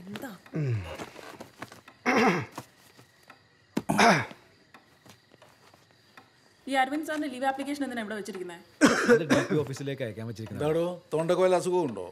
എന്താ? ഈ അരവിന്ദ് സാറിന്റെ ലീവ് ആപ്ലിക്കേഷൻ എന്തിനാ ഇവിടെ വെച്ചിരിക്കുന്നത് അത് ഡി പി ഓഫീസിലേക്ക് അയക്കാൻ വെച്ചിരിക്കുന്നത് എന്താടോ അസുഖമുണ്ടോ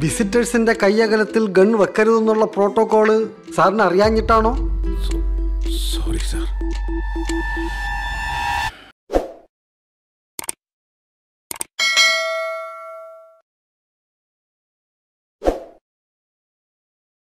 വിസിറ്റേഴ്സിന്റെ കൈയകലത്തിൽ ഗൺ വെക്കരുതെന്നുള്ള പ്രോട്ടോകോൾ സാറിന് അറിയാഞ്ഞിട്ടാണോ? Sorry sir.